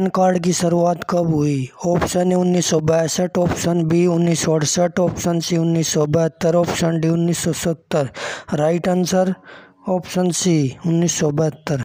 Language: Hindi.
पैन कार्ड की शुरुआत कब हुई? ऑप्शन ए उन्नीस सौ ऑप्शन बी उन्नीस सौ अड़सठ, ऑप्शन सी उन्नीस सौ बहत्तर, ऑप्शन डी उन्नीस सौ सत्तर। राइट आंसर, ऑप्शन सी उन्नीस सौ बहत्तर।